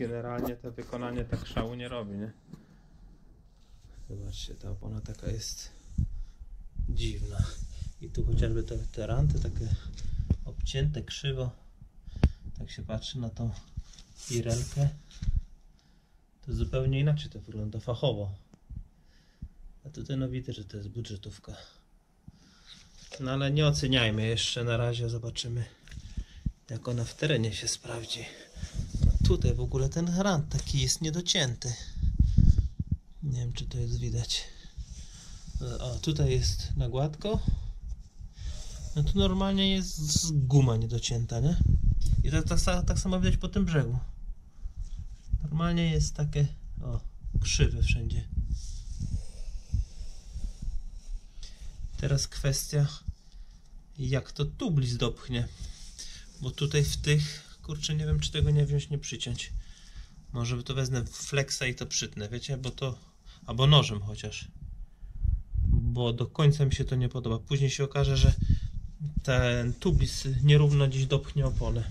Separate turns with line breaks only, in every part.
generalnie to wykonanie tak szału nie robi, nie? Zobaczcie, ta opona taka jest dziwna. I tu chociażby te, te ranty takie obcięte krzywo. Tak się patrzy na tą irelkę. To zupełnie inaczej to wygląda fachowo. A tutaj no widać, że to jest budżetówka. No ale nie oceniajmy jeszcze na razie, zobaczymy jak ona w terenie się sprawdzi. Tutaj w ogóle ten rant taki jest niedocięty. Nie wiem czy to jest widać. O, tutaj jest na gładko. No tu normalnie jest guma niedocięta, nie? I tak, tak, tak samo widać po tym brzegu. Normalnie jest takie, o, krzywe wszędzie. Teraz kwestia, jak to tublis dopchnie. Bo tutaj w tych, kurczę, nie wiem, czy tego nie wziąć, nie przyciąć. Może to wezmę flexa i to przytnę, wiecie, bo to, albo nożem chociaż. Bo do końca mi się to nie podoba. Później się okaże, że ten tubis nierówno gdzieś dopchnie oponę.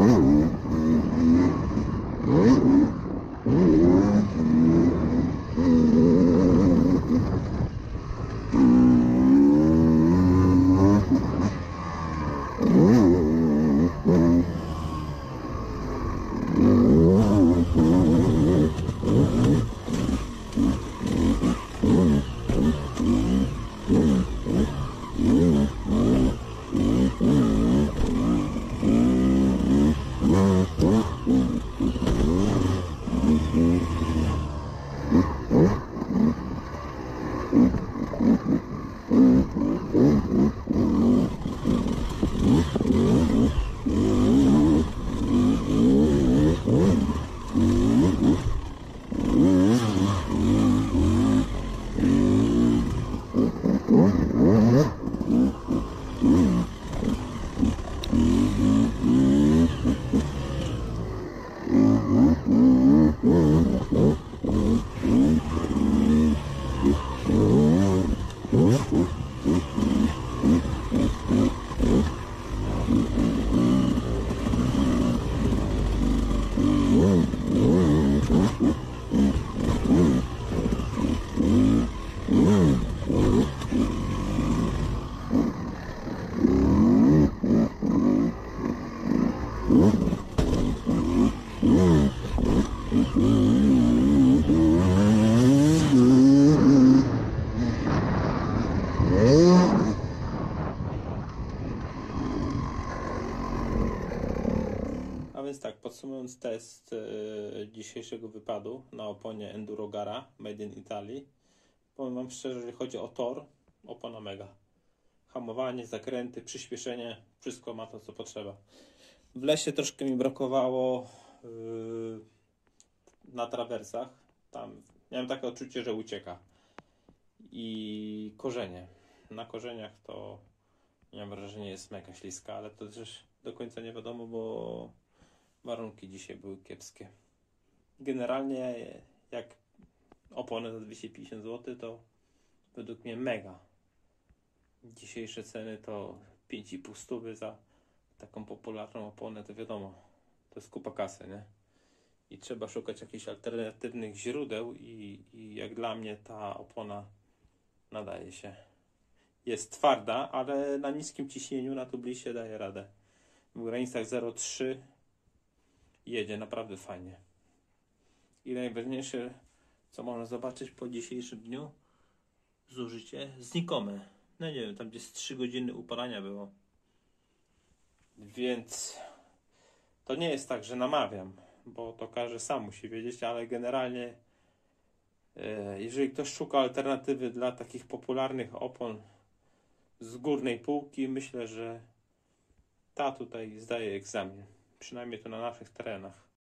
A podsumując test e, dzisiejszego wypadu na oponie Enduro Gara Made in Italy, powiem Wam szczerze, jeżeli chodzi o tor, opona mega. Hamowanie, zakręty, przyspieszenie, wszystko ma to co potrzeba. W lesie troszkę mi brakowało e, na trawersach. Tam miałem takie odczucie, że ucieka. I korzenie. Na korzeniach to miałem wrażenie jest mega śliska, ale to też do końca nie wiadomo, bo warunki dzisiaj były kiepskie. Generalnie jak opony za 250 zł to według mnie mega,
Dzisiejsze ceny to 5,5 stówy za taką popularną oponę, to wiadomo, to jest kupa kasy, nie? I trzeba szukać jakichś alternatywnych źródeł i, i jak dla mnie ta opona nadaje się. Jest twarda, ale na niskim ciśnieniu na tublisie daje radę. W granicach 0,3 jedzie naprawdę fajnie. I najważniejsze, co można zobaczyć po dzisiejszym dniu, zużycie znikome. No nie wiem, tam gdzie z 3 godziny upalania było. Więc to nie jest tak, że namawiam, bo to każdy sam musi wiedzieć, ale generalnie e, jeżeli ktoś szuka alternatywy dla takich popularnych opon z górnej półki, myślę, że ta tutaj zdaje egzamin. Przynajmniej to na naszych terenach.